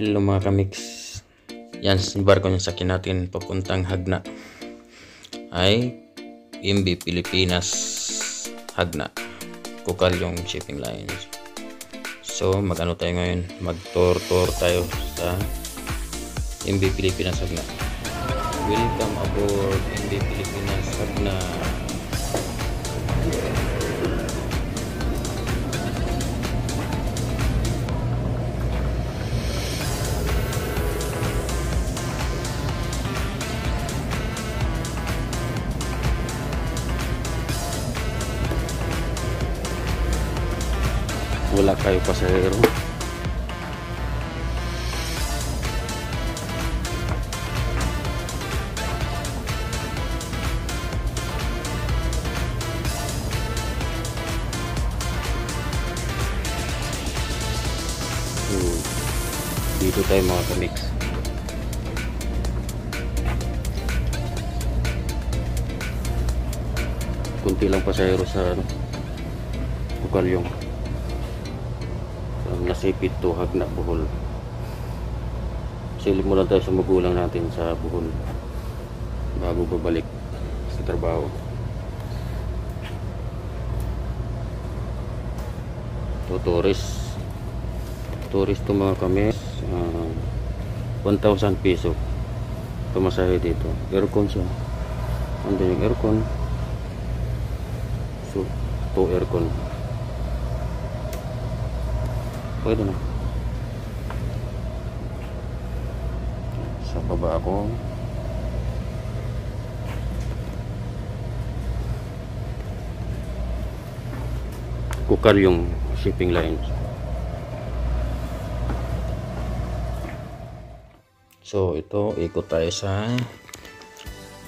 Hello mga kamix. Yan, barko yung sakin natin papuntang Hagna. Ay MB Pilipinas Hagna. Kukal yung shipping lines. So, mag-ano tayo ngayon? Mag-tour-tour tayo sa MB Pilipinas Hagna. Welcome aboard MB Pilipinas Hagna. Wala kayo pasahero. So, dito tayo mga kamix. Kunti lang pasahero sa ano, Bukalyong. Ang nasipit to Hagna Bohol. Silip mo lang tayo sa magulang natin sa Bohol bago babalik sa trabaho. To tourist. Tourist to mga kami. ah, 1,000 piso. Tumasahe dito. Aircon siya. Andun yung aircon. So, to aircon. Pwede na. Sa baba ako. Kukar yung shipping lines. So ito, ikot tayo sa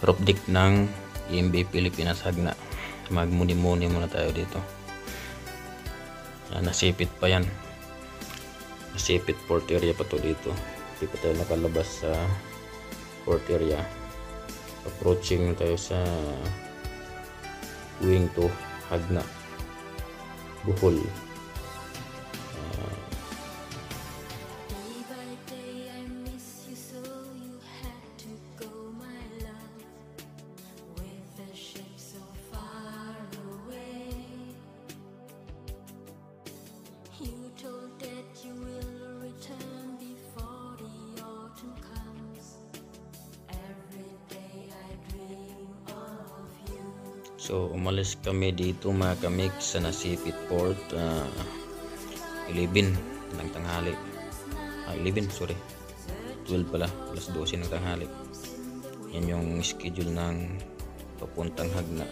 roof deck ng EMB Pilipinas Hagna. Magmuni-muni muna tayo dito. Ah, nasipit pa yan nasipit port area pa to dito. Hindi pa tayo nakalabas sa port area. Approaching tayo sa wing to Hagna Bohol So, umalis kami dito mga kamix sa Nasipit Port. ah 11 ng tanghali. Ah, 11, sorry. 12 pala. Alas 12 ng tanghali. Yan yung schedule ng papuntang Hagna.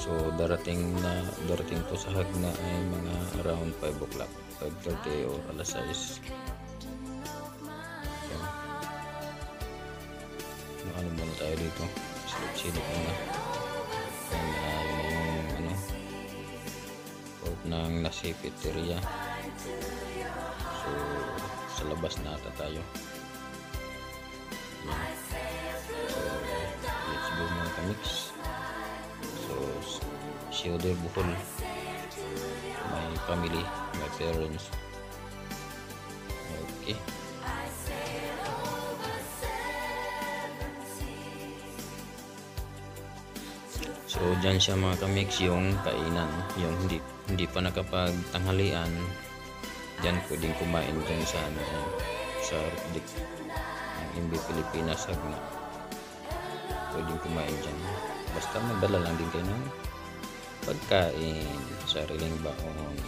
So, darating na darating to sa Hagna ay mga around 5 o'clock. 5.30 or alas 6. So, ano muna tayo dito? Silip-silip muna. Na yung ano, port ng Nasipit area. So, sa labas na ata tayo. Yan. So, let's go mga kamix. So, Shoulder Bohol. My family, my parents. Okay. So dyan siya mga kamix yung kainan, yung hindi hindi pa nakapagtanghalian. Diyan pwedeng kumain dyan sa ano, sa dik ng MB Pilipinas Hagna. Pwedeng kumain dyan. Basta magdala lang din kayo ng pagkain, sariling baon.